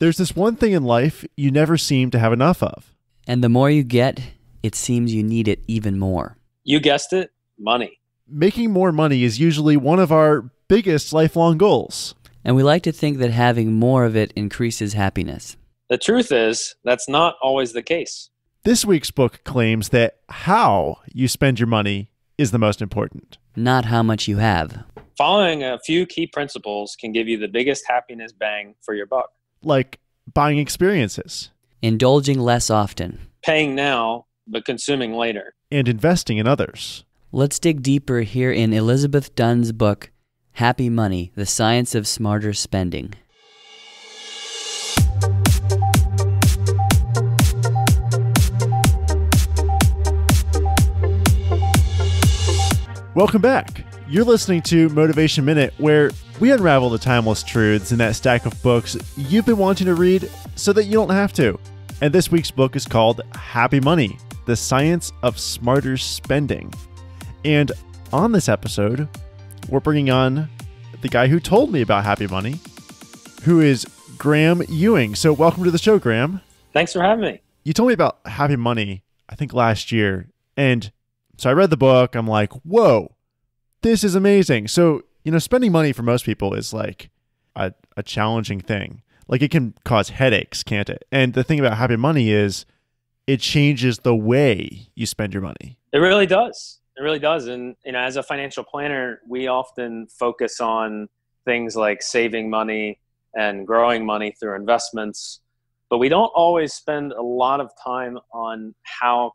There's this one thing in life you never seem to have enough of. And the more you get, it seems you need it even more. You guessed it money. Making more money is usually one of our biggest lifelong goals. And we like to think that having more of it increases happiness. The truth is, that's not always the case. This week's book claims that how you spend your money is the most important. Not how much you have. Following a few key principles can give you the biggest happiness bang for your buck. Like buying experiences, Indulging less often. Paying now, but consuming later. and investing in others. Let's dig deeper here in Elizabeth Dunn's book, Happy Money The Science of Smarter Spending. Welcome back. You're listening to Motivation Minute, where we unravel the timeless truths in that stack of books you've been wanting to read so that you don't have to. And this week's book is called Happy Money The Science of Smarter Spending. And on this episode, we're bringing on the guy who told me about Happy Money, who is Graham Ewing. So, welcome to the show, Graham. Thanks for having me. You told me about Happy Money, I think last year. And so I read the book. I'm like, whoa, this is amazing. So, you know, spending money for most people is like a, a challenging thing. Like it can cause headaches, can't it? And the thing about Happy Money is it changes the way you spend your money. It really does. It really does. And you know, as a financial planner, we often focus on things like saving money and growing money through investments, but we don't always spend a lot of time on how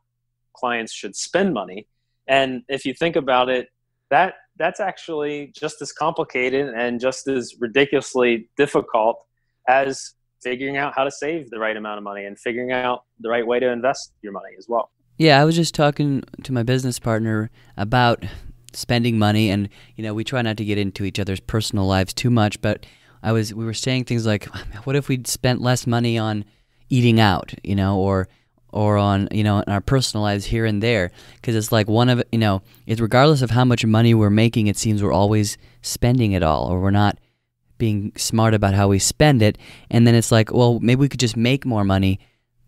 clients should spend money. And if you think about it, that that's actually just as complicated and just as ridiculously difficult as figuring out how to save the right amount of money and figuring out the right way to invest your money as well. Yeah, I was just talking to my business partner about spending money and you know, we try not to get into each other's personal lives too much, but I was we were saying things like what if we'd spent less money on eating out, you know, or or on you know in our personal lives here and there because it's like one of you know it's regardless of how much money we're making it seems we're always spending it all or we're not being smart about how we spend it. And then it's like well maybe we could just make more money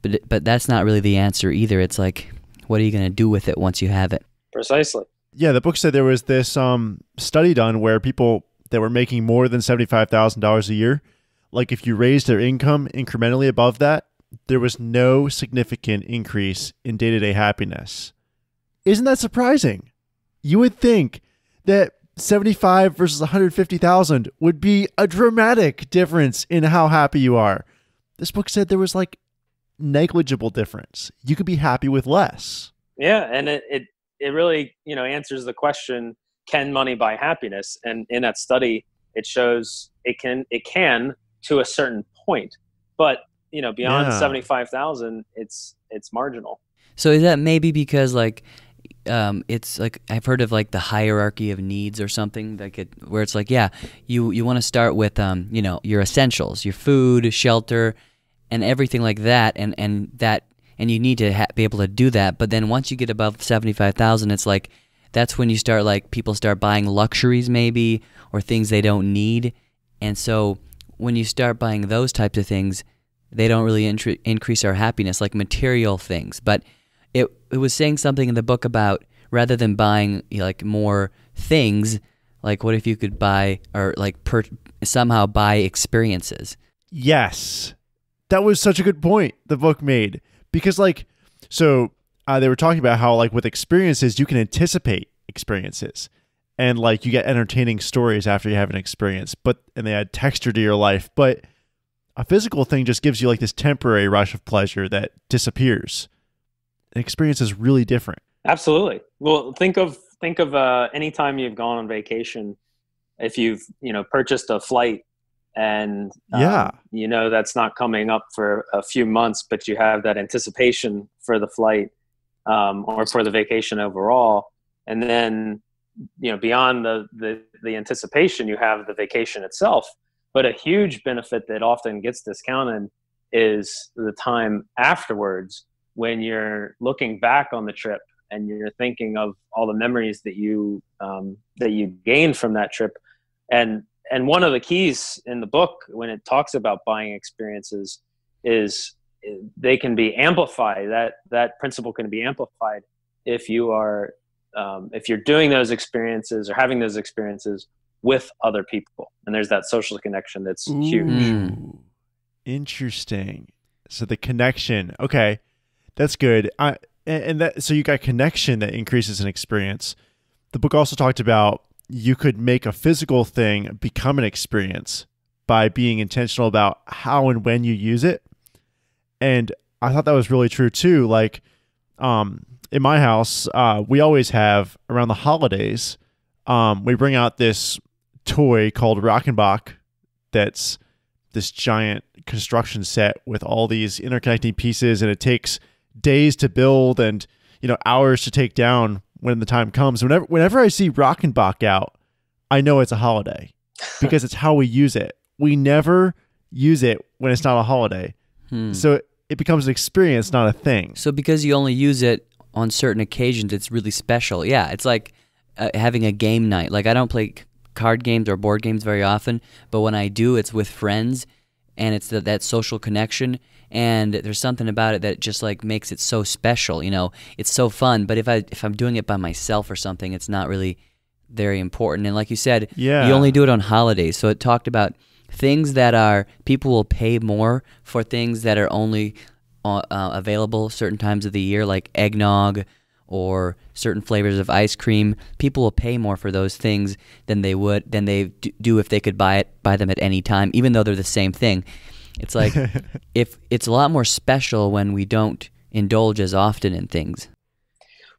but but that's not really the answer either. It's like what are you going to do with it once you have it? Precisely. Yeah, the book said there was this um, study done where people that were making more than $75,000 a year, like if you raised their income incrementally above that, there was no significant increase in day to day happiness. Isn't that surprising? You would think that 75 versus 150,000 would be a dramatic difference in how happy you are. This book said there was like negligible difference. You could be happy with less. Yeah, and it, it it really you know answers the question: Can money buy happiness? And in that study, it shows it can it can to a certain point, but you know beyond Yeah. seventy five thousand, it's it's marginal. so is that maybe because like um, it's like I've heard of like the hierarchy of needs or something that it where it's like yeah you you want to start with um you know your essentials your food shelter and everything like that and and that and you need to ha- be able to do that but then once you get above 75,000 it's like that's when you start like people start buying luxuries maybe or things they don't need and so when you start buying those types of things they don't really increase our happiness like material things but it it was saying something in the book about rather than buying you know, like more things like what if you could buy or like per- somehow buy experiences Yes. That was such a good point the book made. Because, like, so uh, they were talking about how, like, with experiences, you can anticipate experiences. And, like, you get entertaining stories after you have an experience, but, and they add texture to your life. But a physical thing just gives you, like, this temporary rush of pleasure that disappears. The experience is really different. Absolutely. Well, think of think of uh, any time you've gone on vacation. If you've you know purchased a flight and um, Yeah. you know that's not coming up for a few months, but you have that anticipation for the flight um, or for the vacation overall, and then you know beyond the, the the anticipation, you have the vacation itself. But a huge benefit that often gets discounted is the time afterwards when you're looking back on the trip and you're thinking of all the memories that you um, that you gained from that trip. And and one of the keys in the book when it talks about buying experiences is they can be amplified that that principle can be amplified if you are um, if you're doing those experiences or having those experiences with other people and there's that social connection that's Ooh, huge Mm. Interesting. So the connection. Okay, that's good. I and and that so you got connection that increases an experience. The book also talked about you could make a physical thing become an experience by being intentional about how and when you use it. And I thought that was really true too. Like, um, in my house, uh, we always have around the holidays, um, we bring out this toy called Rokenbok that's this giant construction set with all these interconnecting pieces and it takes days to build and you know hours to take down when the time comes whenever whenever i see Rokenbok out i know it's a holiday because it's how we use it we never use it when it's not a holiday Hmm. so it becomes an experience not a thing So because you only use it on certain occasions, it's really special. Yeah, it's like uh, having a game night. Like I don't play card games or board games very often, but when I do, it's with friends, and it's that that social connection. And there's something about it that just like makes it so special. You know, it's so fun. But if I if I'm doing it by myself or something, it's not really very important. And like you said, Yeah. you only do it on holidays. So it talked about things that are people will pay more for things that are only uh, uh, available certain times of the year, like eggnog or certain flavors of ice cream. People will pay more for those things than they would than they d- do if they could buy it buy them at any time, even though they're the same thing. It's like if it's a lot more special when we don't indulge as often in things.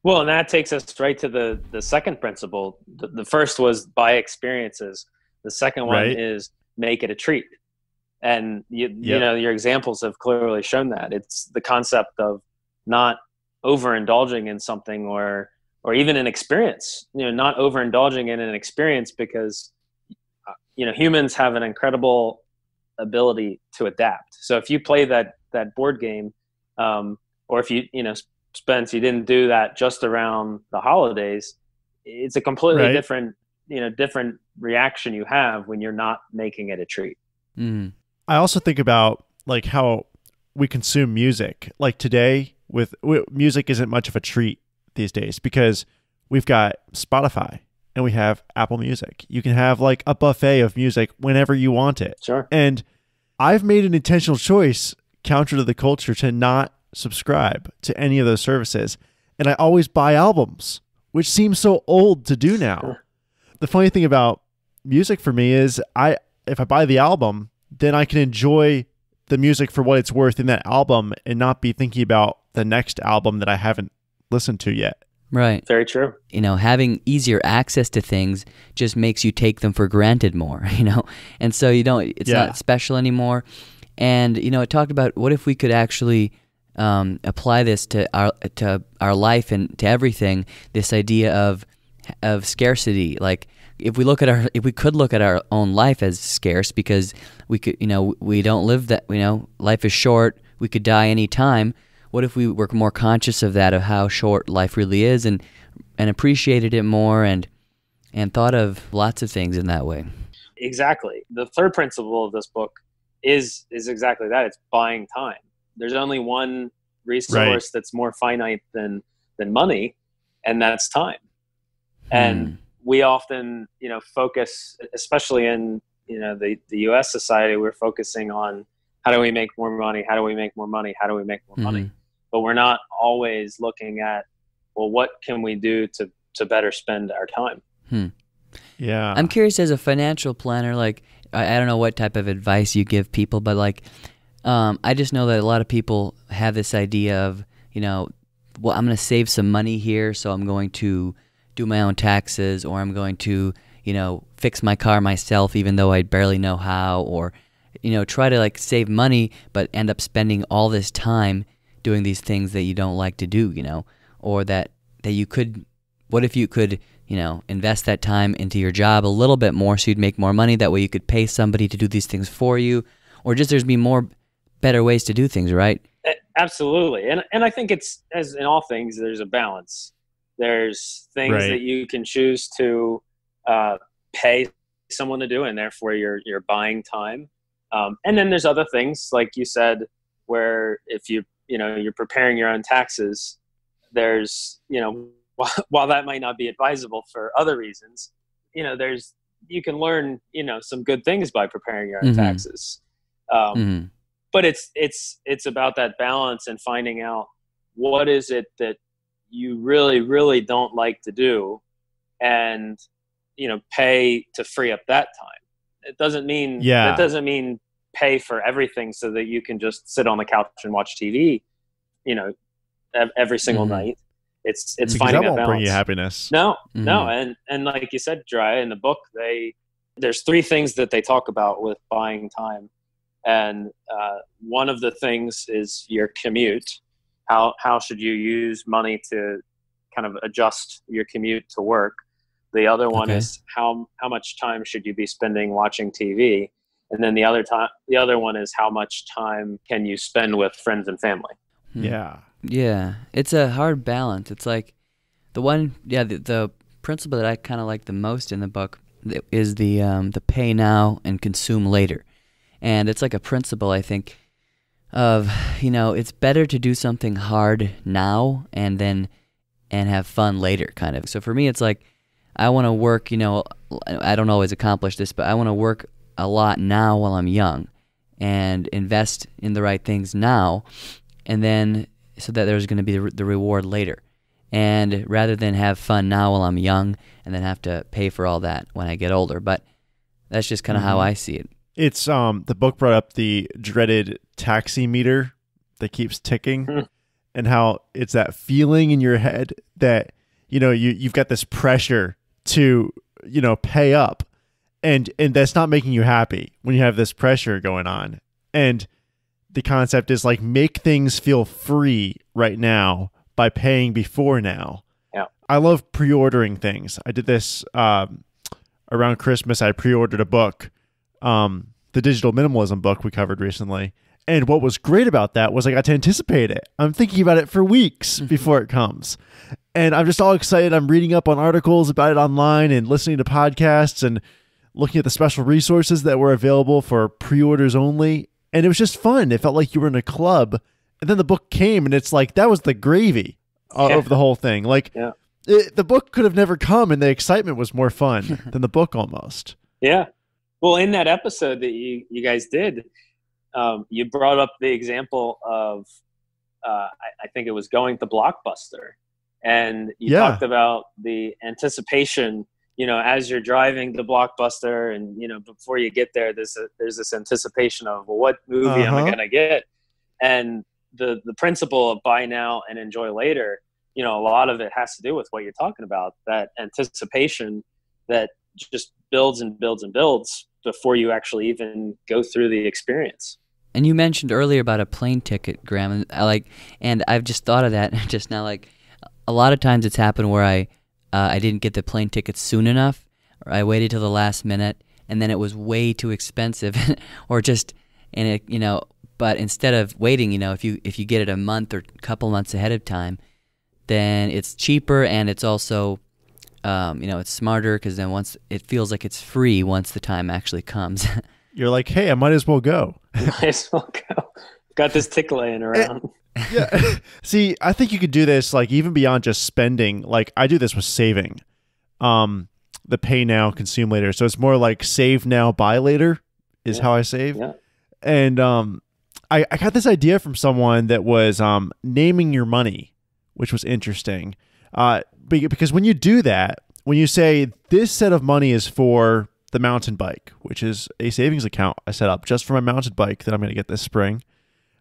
Well, and that takes us right to the the second principle. The, the first was buy experiences. The second one Right. is make it a treat. And you you know your examples have clearly shown that it's the concept of not overindulging in something or or even an experience. You know, not overindulging in an experience because uh, you know humans have an incredible ability to adapt. So if you play that that board game, um, or if you you know Spence, you didn't do that just around the holidays. It's a completely Right. different, you know, different reaction you have when you're not making it a treat. Mm. I also think about like how we consume music. Like today, with w- music isn't much of a treat these days because we've got Spotify and we have Apple Music. You can have like a buffet of music whenever you want it. Sure. And I've made an intentional choice, counter to the culture, to not subscribe to any of those services. And I always buy albums, which seems so old to do now. Sure. The funny thing about music for me is I if I buy the album, then I can enjoy the music for what it's worth in that album and not be thinking about the next album that I haven't listened to yet. Right. Very true. you know, having easier access to things just makes you take them for granted more, you know, and so you don't, it's Yeah. not special anymore. And you know, it talked about what if we could actually um, apply this to our to our life and to everything. This idea of of scarcity, like if we look at our if we could look at our own life as scarce because we could, you know, we don't live that, you know, life is short. We could die any time. What if we were more conscious of that, of how short life really is, and and appreciated it more, and and thought of lots of things in that way. Exactly. The third principle of this book is is exactly that. It's buying time. There's only one resource that's more finite than than money, and that's time. And Hmm. we often, you know, focus, especially in you know the the U.S. society, we're focusing on how do we make more money? How do we make more money? How do we make more money? Mhm. But we're not always looking at well, what can we do to to better spend our time? Yeah. I'm curious as a financial planner, like I, I don't know what type of advice you give people, but like um, I just know that a lot of people have this idea of, you know, well, I'm going to save some money here, so I'm going to do my own taxes, or I'm going to, you know, fix my car myself, even though I barely know how, or, you know, try to like save money, but end up spending all this time doing these things that you don't like to do, you know, or that that you could. What if you could, you know, invest that time into your job a little bit more, so you'd make more money. That way, you could pay somebody to do these things for you, or just there's be more better ways to do things, right? Absolutely, and and I think it's as in all things, there's a balance. There's things Right. that you can choose to uh, pay someone to do, and therefore you're you're buying time. Um, and then there's other things like you said, where if you you know you're preparing your own taxes, there's you know while that might not be advisable for other reasons, you know there's you can learn you know some good things by preparing your own Mhm. taxes. Um, Mhm. but it's it's it's about that balance and finding out what is it that you really really don't like to do and you know pay to free up that time it doesn't mean Yeah. it doesn't mean pay for everything so that you can just sit on the couch and watch tv you know every single Mhm. night it's it's because finding that that won't bring you balance. happiness. No, no, Mhm. and and like you said, Dry in the book, they there's three things that they talk about with buying time, and uh, one of the things is your commute. How how should you use money to kind of adjust your commute to work? The other one Okay. is how how much time should you be spending watching TV, and then the other time the other one is how much time can you spend with friends and family. Hmm. Yeah. Yeah, it's a hard balance. It's like the one, yeah, the, the principle that I kind of like the most in the book is the um, the pay now and consume later, and it's like a principle I think of you know it's better to do something hard now and then and have fun later, kind of. So for me, it's like I want to work. You know, I don't always accomplish this, but I want to work a lot now while I'm young and invest in the right things now, and then so that there's going to be the, re- the reward later. And rather than have fun now while I'm young and then have to pay for all that when I get older. But that's just kind of how Mhm. I see it. It's um the book brought up the dreaded taxi meter that keeps ticking Hmm. and how it's that feeling in your head that you know you you've got this pressure to you know pay up and and that's not making you happy when you have this pressure going on. And the concept is like make things feel free right now by paying before now. Yeah. I love pre-ordering things. I did this um around Christmas. I pre-ordered a book um, the digital minimalism book we covered recently. And what was great about that was I got to anticipate it. I'm thinking about it for weeks before it comes. And I'm just all excited. I'm reading up on articles about it online and listening to podcasts and looking at the special resources that were available for pre orders only. And it was just fun. It felt like you were in a club. And then the book came and it's like that was the gravy uh, Yeah. over the whole thing. Like Yeah. it, the book could have never come and the excitement was more fun than the book almost. Yeah. Well, in that episode that you, you guys did, um, you brought up the example of, uh, I, I think it was going to Blockbuster. And you Yeah. talked about the anticipation, you know, as you're driving to Blockbuster and, you know, before you get there, there's, a, there's this anticipation of, well, what movie am I Uh-huh. going to get? And the, the principle of buy now and enjoy later, you know, a lot of it has to do with what you're talking about, that anticipation that just builds and builds and builds before you actually even go through the experience. And you mentioned earlier about a plane ticket, Graham. And I like, and I've just thought of that just now. Like, a lot of times it's happened where I, uh, I didn't get the plane ticket soon enough, or I waited till the last minute, and then it was way too expensive, or just, and it, you know. But instead of waiting, you know, if you if you get it a month or a couple months ahead of time, then it's cheaper and it's also, um, you know, it's smarter because then once it feels like it's free once the time actually comes. You're like, hey, I might as well go. Might as well go. Got this tick laying around. yeah. See, I think you could do this like even beyond just spending. Like I do this with saving. Um the pay now, consume later. So it's more like save now, buy later is Yeah. how I save. Yeah. And um I, I got this idea from someone that was um naming your money, which was interesting. Uh because when you do that, when you say this set of money is for the mountain bike, which is a savings account I set up just for my mountain bike that I'm going to get this spring,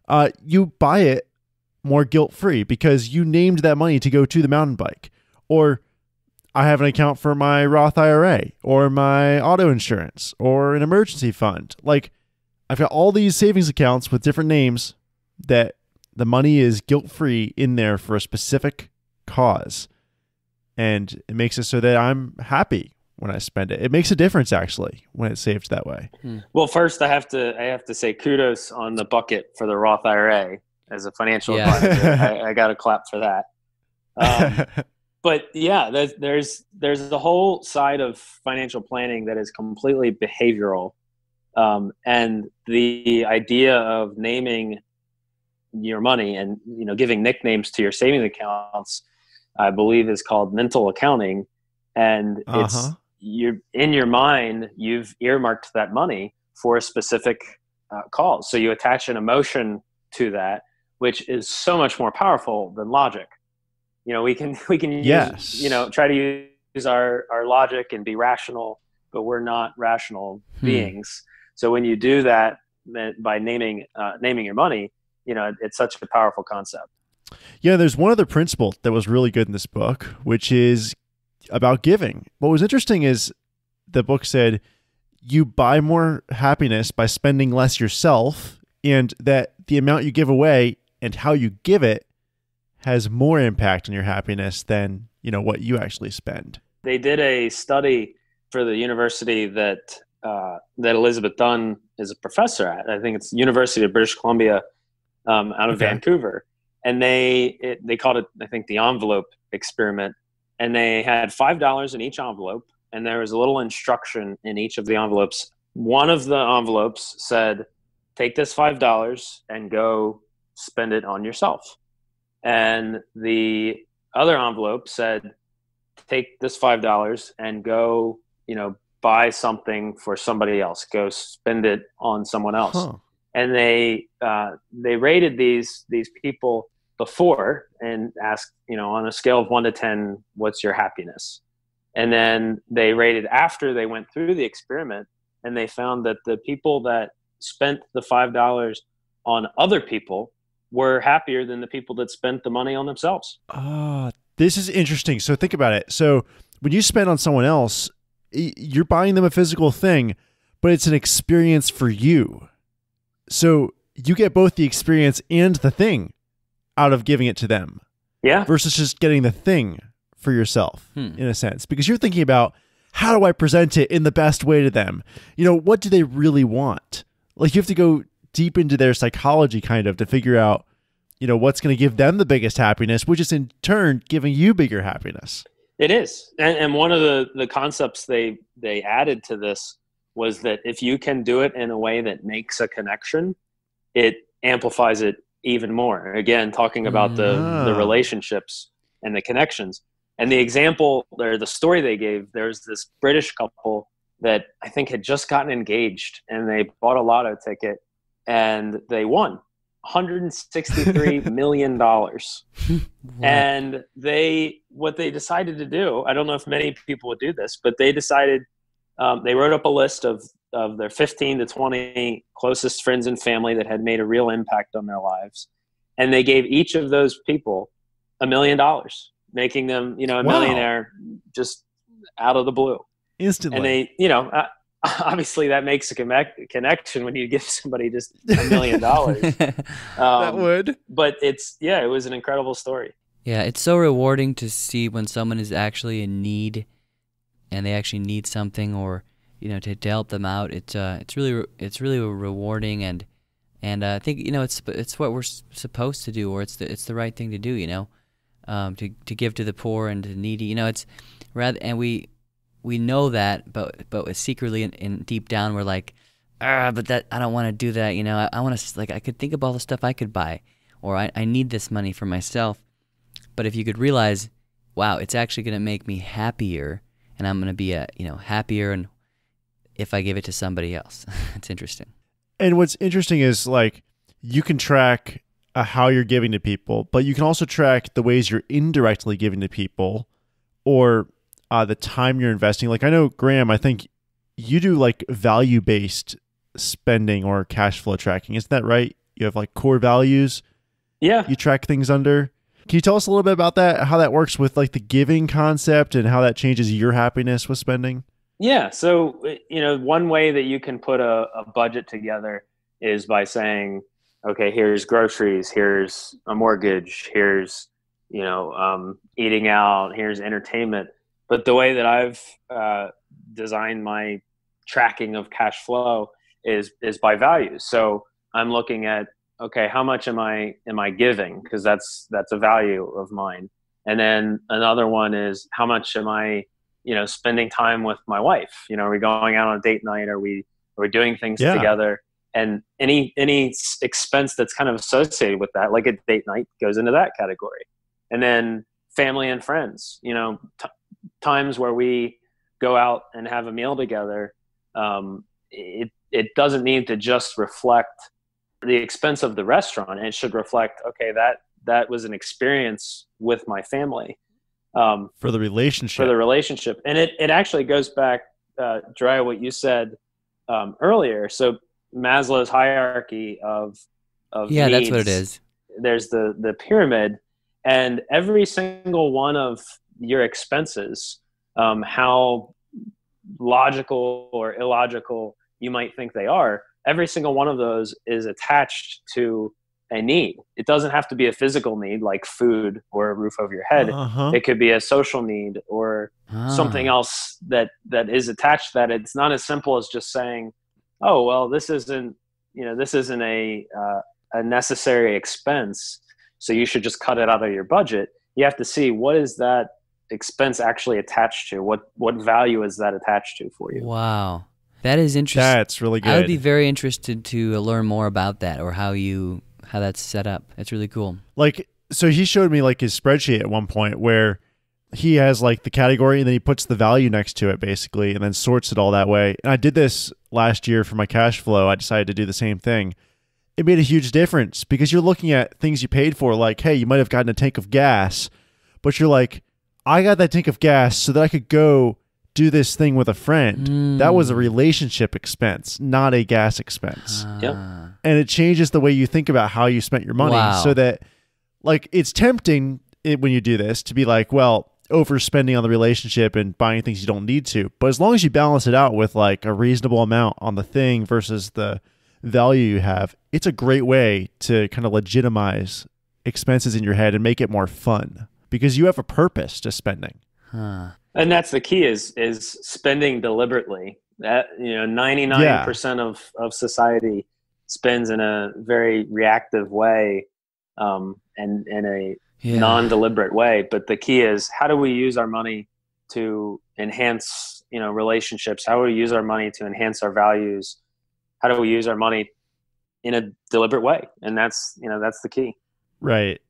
uh, you buy it more guilt free because you named that money to go to the mountain bike. Or I have an account for my Roth IRA or my auto insurance or an emergency fund. Like I've got all these savings accounts with different names that the money is guilt free in there for a specific cause. And it makes it so that I'm happy when I spend it. It makes a difference actually when it's saved that way. Well, first I have to I have to say kudos on the bucket for the Roth IRA as a financial Yeah. advisor. I, I got to clap for that. Um, but yeah, there's, there's there's a whole side of financial planning that is completely behavioral, um, and the idea of naming your money and you know giving nicknames to your savings accounts, I believe, is called mental accounting, and uh-huh. it's you're in your mind you've earmarked that money for a specific uh, cause, so you attach an emotion to that, which is so much more powerful than logic you know we can we can use, yes. you know try to use our our logic and be rational but we're not rational hmm. beings so when you do that by naming uh, naming your money you know it's such a powerful concept yeah there's one other principle that was really good in this book which is about giving what was interesting is the book said you buy more happiness by spending less yourself and that the amount you give away and how you give it has more impact on your happiness than you know what you actually spend. They did a study for the university that uh, that Elizabeth Dunn is a professor at. I think it's University of British Columbia um, out of okay. Vancouver, and they it, they called it I think the envelope experiment, and they had five dollars in each envelope, and there was a little instruction in each of the envelopes. One of the envelopes said, "Take this five dollars and go spend it on yourself." and the other envelope said take this five dollars and go you know buy something for somebody else go spend it on someone else huh. and they uh, they rated these these people before and asked you know on a scale of one to ten what's your happiness and then they rated after they went through the experiment and they found that the people that spent the five dollars on other people were happier than the people that spent the money on themselves. Ah, uh, this is interesting. So think about it. So when you spend on someone else, you're buying them a physical thing, but it's an experience for you. So you get both the experience and the thing out of giving it to them. Yeah. Versus just getting the thing for yourself hmm. in a sense because you're thinking about how do I present it in the best way to them? You know, what do they really want? Like you have to go deep into their psychology kind of to figure out you know what's going to give them the biggest happiness which is in turn giving you bigger happiness it is and, and one of the the concepts they they added to this was that if you can do it in a way that makes a connection it amplifies it even more. Again talking about the the ah. relationships and the connections. And the example or the story they gave there's this british couple that i think had just gotten engaged and they bought a lotto ticket and they won. 163 million dollars. And they what they decided to do i don't know if many people would do this but they decided um, they wrote up a list of of their 15 to 20 closest friends and family that had made a real impact on their lives and they gave each of those people a million dollars making them you know a wow. millionaire just out of the blue instantly and they you know obviously that makes a connection when you give somebody just a million dollars. Um, that would. But it's yeah, it was an incredible story. Yeah, it's so rewarding to see when someone is actually in need, and they actually need something, or you know, to, to help them out. It's uh, it's really it's really rewarding, and and uh, I think you know it's it's what we're supposed to do, or it's the it's the right thing to do. You know, um, to to give to the poor and the needy. You know, it's rather and we we know that, but but secretly and, and deep down we're like, ah, but that I don't want to do that. You know, I, I want to like I could think of all the stuff I could buy, or I, I need this money for myself. But if you could realize, wow, it's actually going to make me happier, and I'm going to be a you know happier, and if I give it to somebody else, it's interesting. And what's interesting is like you can track uh, how you're giving to people, but you can also track the ways you're indirectly giving to people, or uh, the time you're investing. Like I know Graham, I think you do like value based spending or cash flow tracking. Isn't that right? You have like core values. Yeah. You track things under. Can you tell us a little bit about that? How that works with like the giving concept and how that changes your happiness with spending? Yeah. So, you know, one way that you can put a, a budget together is by saying, okay, here's groceries, here's a mortgage, here's, you know, um, eating out, here's entertainment. But the way that I've uh, designed my tracking of cash flow is is by values. So I'm looking at okay, how much am I am I giving? Because that's that's a value of mine. and then another one is how much am I, you know, spending time with my wife? You know, are we going out on a date night? Are we are we doing things Yeah. together? And any any expense that's kind of associated with that, like a date night, goes into that category. And then family and friends, you know, t- times where we go out and have a meal together. Um, it it doesn't need to just reflect the expense of the restaurant. It should reflect, okay, that that was an experience with my family um, For the relationship. for the relationship, and it it actually goes back, uh, Dry, what you said um, earlier. So Maslow's hierarchy of of Yeah, that's what it is. There's the the pyramid, and every single one of your expenses, um, how logical or illogical you might think they are, every single one of those is attached to a need. It doesn't have to be a physical need like food or a roof over your head. Uh-huh. It could be a social need or something Ah. else that that is attached to that it's not as simple as just saying oh well this isn't you know this isn't a uh, a necessary expense so you should just cut it out of your budget you have to see what is that expense actually attached to what what value is that attached to for you Wow, that is interesting. That's really good. I would be very interested to learn more about that or how you how that's set up. It's really cool. like so he showed me like his spreadsheet at one point where he has like the category and then he puts the value next to it basically and then sorts it all that way and i did this last year for my cash flow i decided to do the same thing it made a huge difference because you're looking at things you paid for like hey you might have gotten a tank of gas but you're like i got that tank of gas so that i could go do this thing with a friend that was a Mm. relationship expense not a gas expense Yep. And it changes the way you think about how you spent your money. Wow. so that like it's tempting it, when you do this to be like well overspending on the relationship and buying things you don't need to. But as long as you balance it out with like a reasonable amount on the thing versus the value you have it's a great way to kind of legitimize expenses in your head and make it more fun because you have a purpose to spending. Huh. and that's the key is is spending deliberately. That you know 99% of of society spends in a very reactive way um, and in a Yeah. non-deliberate way but the key is how do we use our money to enhance you know relationships how do we use our money to enhance our values how do we use our money in a deliberate way and that's you know that's the key Right.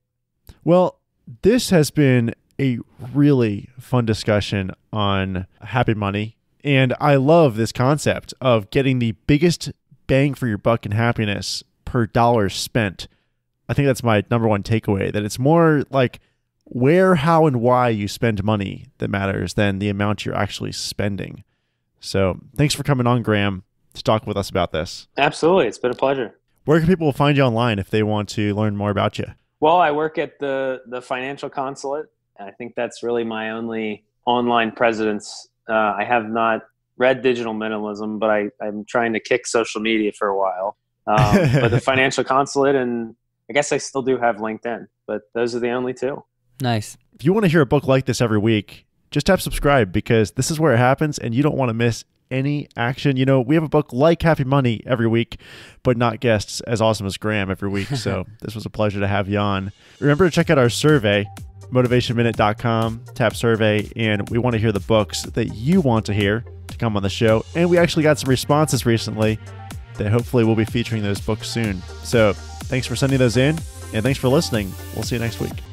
Well, this has been a really fun discussion on happy money. And I love this concept of getting the biggest bang for your buck in happiness per dollar spent. I think that's my number one takeaway that it's more like where, how, and why you spend money that matters than the amount you're actually spending. So thanks for coming on, Graham, to talk with us about this. absolutely it's been a pleasure Where can people find you online if they want to learn more about you? Well, I work at the the financial consulate. I think that's really my only online presence. Uh, I have not read Digital Minimalism, but I, I'm trying to kick social media for a while. Um, but the financial consulate, and I guess I still do have LinkedIn, but those are the only two. Nice. If you want to hear a book like this every week, just tap subscribe because this is where it happens and you don't want to miss any action. You know, we have a book like Happy Money every week, but not guests as awesome as Graham every week. So this was a pleasure to have you on. Remember to check out our survey, motivationminute.com, tap survey, and we want to hear the books that you want to hear to come on the show. And we actually got some responses recently that hopefully we'll be featuring those books soon. So thanks for sending those in and thanks for listening. We'll see you next week.